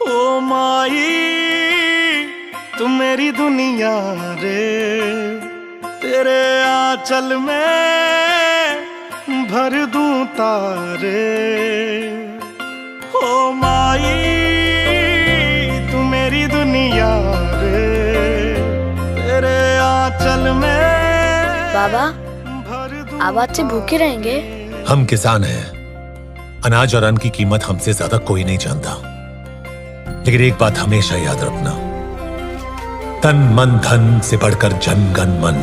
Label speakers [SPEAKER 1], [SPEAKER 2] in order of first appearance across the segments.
[SPEAKER 1] ओ माई तू मेरी दुनिया रे। तेरे आंचल में भर दूँ तारे। ओ माई तू मेरी दुनिया रे। तेरे आंचल में
[SPEAKER 2] बाबा
[SPEAKER 1] भर दूँ
[SPEAKER 2] आप से भूखे रहेंगे?
[SPEAKER 3] हम किसान हैं। अनाज और अन्न की कीमत हमसे ज़्यादा कोई नहीं जानता। लेकिन एक बात हमेशा याद रखना। तन मन धन से बढ़कर जन गन मन।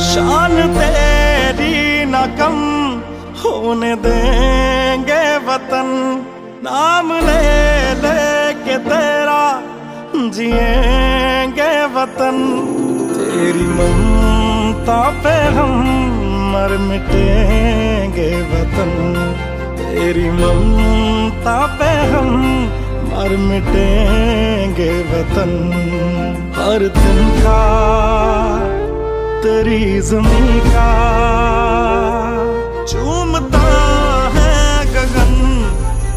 [SPEAKER 1] शान तेरी न कम होने देंगे वतन। नाम ले ले के तेरा जिएँगे वतन। तेरी ममता पे हम मर मिटेंगे वतन। तेरी ममता पे हम मर मिटेंगे वतन। हर दिन का, तेरी जमी का चूमता है गगन।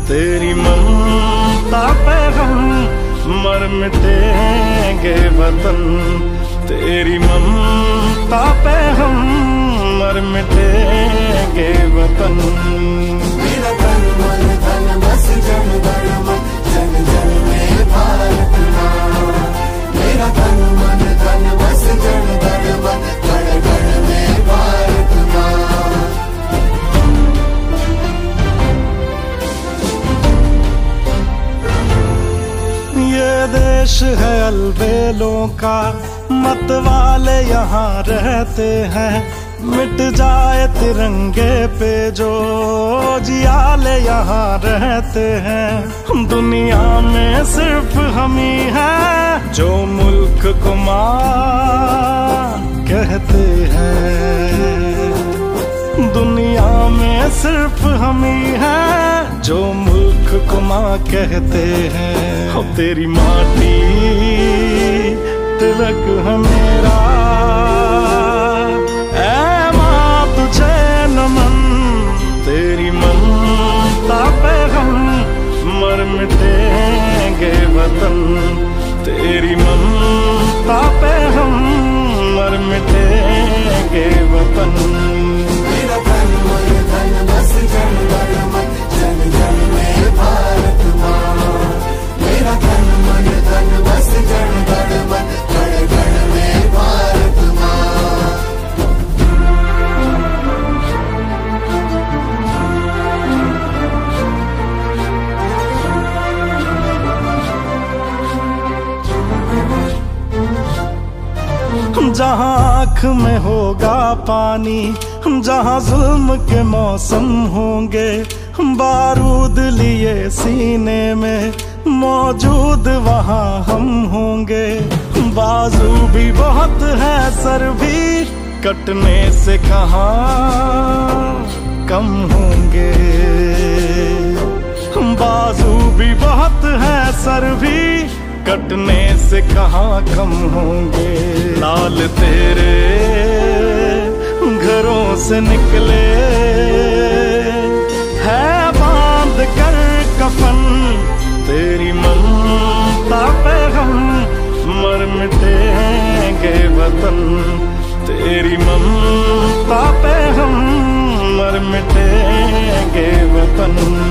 [SPEAKER 1] तेरी ममता पे हम मर मिटेंगे वतन। तेरी ममता पे हम देश है अलबेलों का मत वाले यहाँ रहते हैं। मिट जाए तिरंगे पे जो जियाले यहाँ रहते हैं। दुनिया में सिर्फ़ हम ही हैं जो मुल्क को माँ कहते हैं। दुनिया में सिर्फ़ हम ही हैं जो मुल्क को माँ कहते हो। तेरी माटी तिलक है जहाँ आँख में होगा पानी जहाँ जुल्म के मौसम होंगे बारूद लिए सीने में, मौजूद वहाँ हम होंगे। बाजू भी बहुत है, सर भी कटने से कहा कम होंगे। बाजू भी बहुत है, सर भी कटने से कहाँ कम होंगे? लाल तेरे घरों से निकले। है बाँध कर कफन, तेरी ममता पे हम मर मिटेंगे वतन। तेरी ममता पे हम मर मिटेंगे वतन।